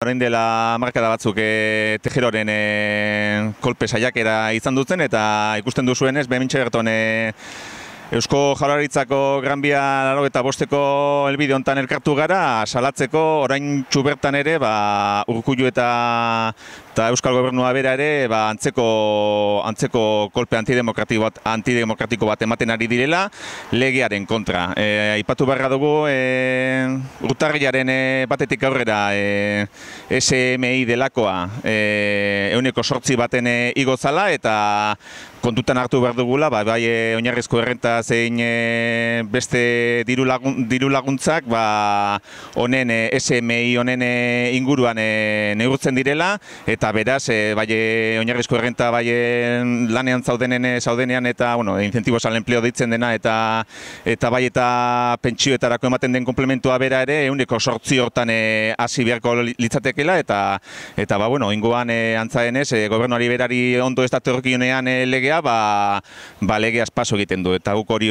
Orain dela markada batzuk e, tejeroren e, kolpe saiakera izan dutzen eta ikusten duzuenez, behemintxe gerton e, Eusko Jaurlaritzako Gran Bia laro eta bosteko elbide hontan elkartu gara, salatzeko orain txubertan ere, ba, urkullu eta, eta Euskal Gobernua bera ere, ba, antzeko, antzeko kolpe antidemokratiko bat, antidemokratiko bat ematen ari direla, legearen kontra. E, aipatu barra dugu, e, urtarriaren e, batetik aurrera e, SMI delakoa e, euneko sortzi baten e, igozala, eta kontutan hartu behar dugula, ba, bai e, oinarrizko errenta zein e, beste diru, lagun, diru laguntzak ba, honen e, SMI honen e, inguruan e, neurtzen direla eta beraz e, bai oinarrizko errenta bai lanean zaudenen zaudenean eta bueno, incentibo sal empleo ditzen dena eta eta bai eta pentsioetarako ematen den komplementua bera ere euneko sortzi hortan hasi beharko litzatekela eta eta ba bueno, ingoan e, antzaenez e, gobernuari berari ondo ez datorkionean e, lege legea, ba, ba legeaz paso egiten du. Eta guk hori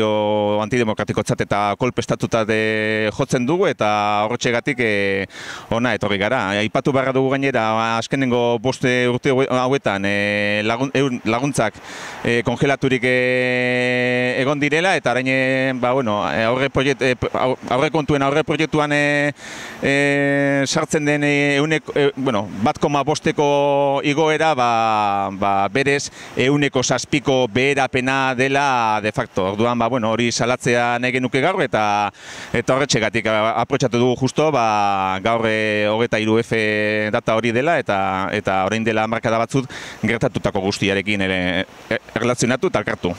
antidemokratiko txat eta kolpestatuta de jotzen dugu eta horretxegatik e, ona etorri gara. Aipatu barra dugu gainera, askenengo boste urte hauetan e, lagun, laguntzak e, kongelaturik e, egon direla eta araine ba, bueno, aurre, proiekt, aurre kontuen aurre proiektuan e, e, sartzen den eunek, e, bueno, bat koma bosteko igoera ba, ba, berez euneko saspi zazpiko beherapena dela de facto. Orduan ba bueno, hori salatzea nahi genuke gaur eta eta horretxegatik aprotxatu dugu justo ba gaur 23 F data hori dela eta eta orain dela markada batzut gertatutako guztiarekin ere erlazionatu eta elkartu.